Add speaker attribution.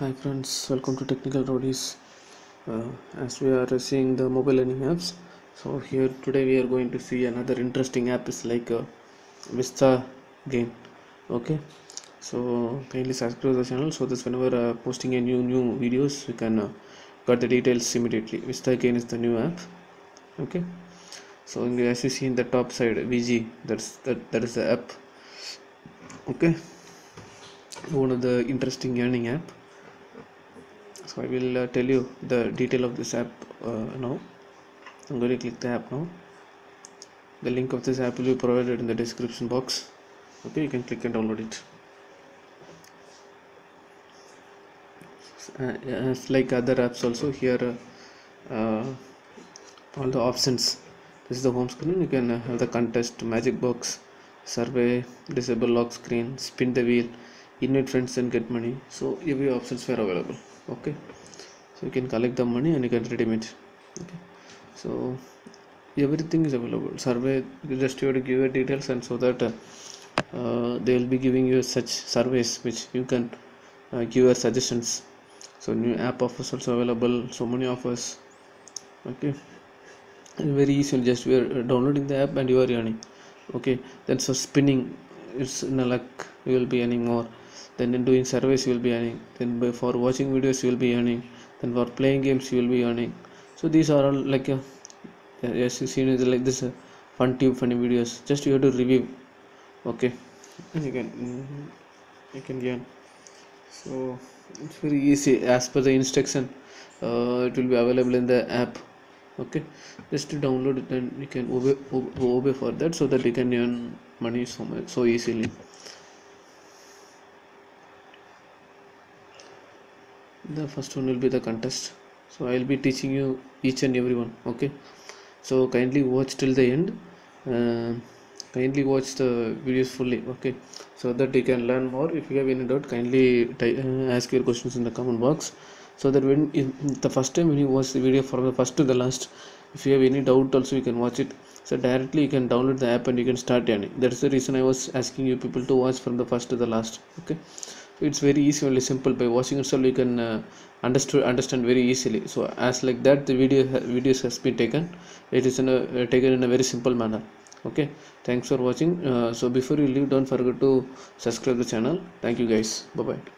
Speaker 1: Hi friends, welcome to Technical Rowdies. Uh, as we are seeing the mobile learning apps, so here today we are going to see another interesting app is like uh, Vista game Okay, so kindly subscribe to the channel so that whenever uh, posting a new new videos, you can uh, got the details immediately. Vista Gain is the new app. Okay, so the, as you see in the top side, VG that's that that is the app. Okay, one of the interesting earning app i will uh, tell you the detail of this app uh, now. I'm going to click the app now. The link of this app will be provided in the description box. Okay you can click and download it. Uh, as like other apps also here uh, uh, all the options. This is the home screen. You can uh, have the contest magic box survey disable lock screen spin the wheel invite friends and get money. So every options were available. Okay? So you can collect the money and you can redeem it. Okay? So everything is available. Survey just you have to give your details and so that uh, uh, they will be giving you such surveys which you can uh, give your suggestions. So new app offers also available. So many offers. Okay? And very easy. Just we are downloading the app and you are earning. Okay? Then so spinning it's in a luck. You will be earning more then in doing surveys you will be earning. Then for watching videos you will be earning. Then for playing games you will be earning. So these are all like uh, as you see it like this uh, fun tube funny videos. Just you have to review. Okay? And you can mm, you can earn so it's very easy as per the instruction. Uh, it will be available in the app. Okay? Just to download it and you can obey, obey for that so that you can earn money so much so easily the first one will be the contest. So i will be teaching you each and every one okay? So kindly watch till the end. Uh, kindly watch the videos fully okay? So that you can learn more. If you have any doubt kindly uh, ask your questions in the comment box. So that when the first time when you watch the video from the first to the last if you have any doubt also you can watch it. So directly you can download the app and you can start earning. That's the reason i was asking you people to watch from the first to the last okay it's very easy only simple by watching itself you can uh, understand understand very easily. So as like that the video videos has been taken. It is in a, uh, taken in a very simple manner. Okay? Thanks for watching. Uh, so before you leave don't forget to subscribe the channel. Thank you guys. Bye bye